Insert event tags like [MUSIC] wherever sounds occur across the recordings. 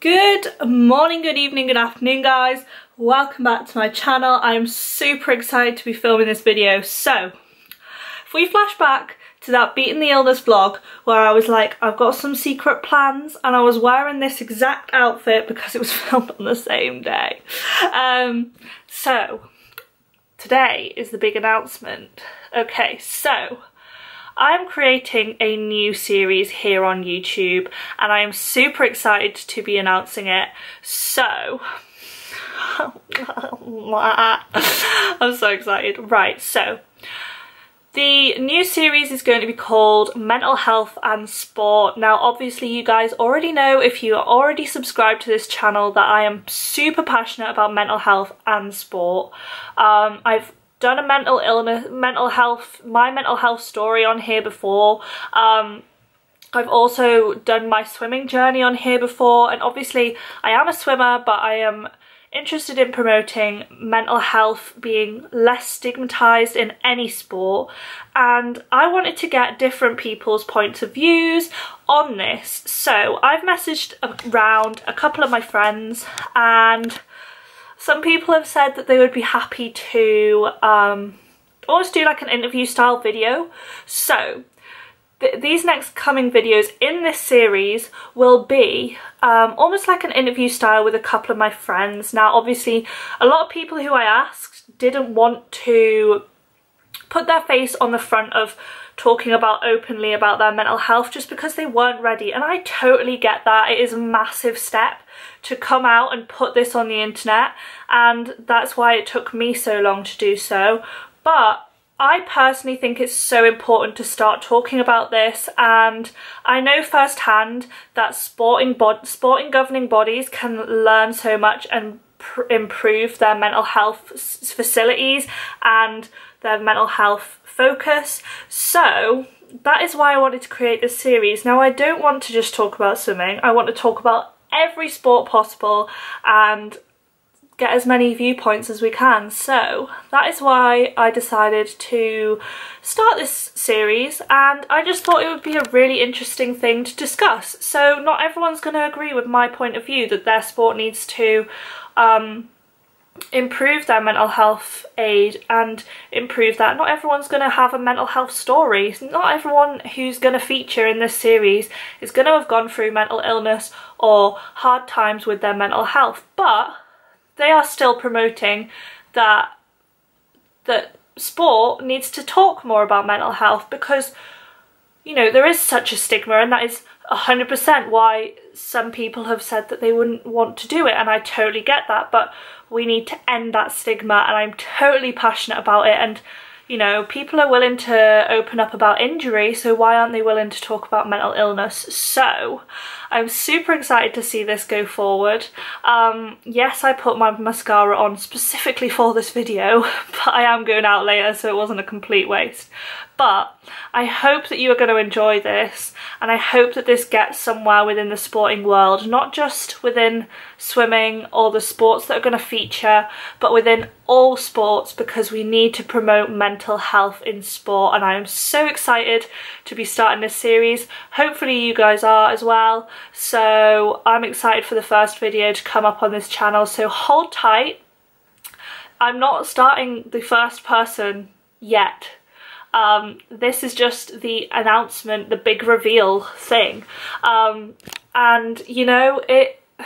Good morning, good evening, good afternoon guys. Welcome back to my channel. I am super excited to be filming this video. So, if we flash back to that Beating the Illness vlog where I was like, I've got some secret plans and I was wearing this exact outfit because it was [LAUGHS] filmed on the same day. Um, so, today is the big announcement. Okay, so I'm creating a new series here on YouTube and I am super excited to be announcing it. So, [LAUGHS] I'm so excited. Right, so the new series is going to be called Mental Health and Sport. Now obviously you guys already know if you are already subscribed to this channel that I am super passionate about mental health and sport. Um, I've done a mental illness, mental health, my mental health story on here before. Um, I've also done my swimming journey on here before and obviously I am a swimmer but I am interested in promoting mental health being less stigmatized in any sport and I wanted to get different people's points of views on this so I've messaged around a couple of my friends and some people have said that they would be happy to um, almost do like an interview style video. So th these next coming videos in this series will be um, almost like an interview style with a couple of my friends. Now obviously a lot of people who I asked didn't want to put their face on the front of talking about openly about their mental health just because they weren't ready. And I totally get that. It is a massive step to come out and put this on the internet and that's why it took me so long to do so. But I personally think it's so important to start talking about this and I know firsthand that sporting, sporting governing bodies can learn so much and improve their mental health facilities and their mental health focus. So that is why I wanted to create this series. Now I don't want to just talk about swimming, I want to talk about every sport possible and get as many viewpoints as we can. So that is why I decided to start this series and I just thought it would be a really interesting thing to discuss. So not everyone's going to agree with my point of view that their sport needs to um, improve their mental health aid and improve that. Not everyone's going to have a mental health story. Not everyone who's going to feature in this series is going to have gone through mental illness or hard times with their mental health, but they are still promoting that that sport needs to talk more about mental health because you know there is such a stigma and that is 100% why some people have said that they wouldn't want to do it and I totally get that but we need to end that stigma and I'm totally passionate about it and you know people are willing to open up about injury so why aren't they willing to talk about mental illness? So I'm super excited to see this go forward. Um, yes I put my mascara on specifically for this video [LAUGHS] but I am going out later so it wasn't a complete waste but I hope that you are going to enjoy this and I hope that this gets somewhere within the sporting world, not just within swimming or the sports that are going to feature, but within all sports because we need to promote mental health in sport and I am so excited to be starting this series. Hopefully you guys are as well. So I'm excited for the first video to come up on this channel, so hold tight. I'm not starting the first person yet um, this is just the announcement, the big reveal thing. Um, and, you know, it [SIGHS]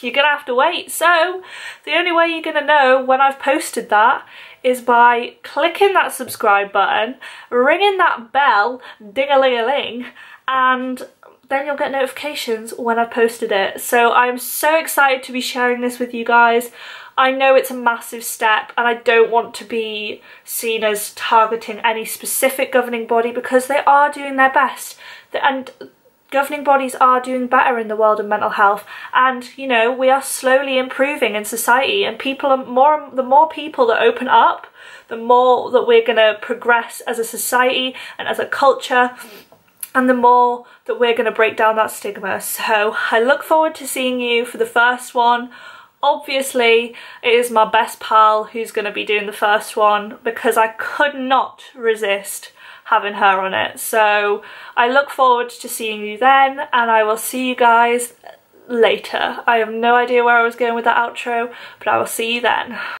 you're gonna have to wait. So the only way you're gonna know when I've posted that is by clicking that subscribe button, ringing that bell, ding-a-ling-a-ling, and then you'll get notifications when I've posted it. So I'm so excited to be sharing this with you guys. I know it's a massive step and I don't want to be seen as targeting any specific governing body because they are doing their best. And governing bodies are doing better in the world of mental health and you know we are slowly improving in society and people are more the more people that open up the more that we're going to progress as a society and as a culture and the more that we're going to break down that stigma. So I look forward to seeing you for the first one Obviously, it is my best pal who's going to be doing the first one because I could not resist having her on it. So I look forward to seeing you then and I will see you guys later. I have no idea where I was going with that outro, but I will see you then.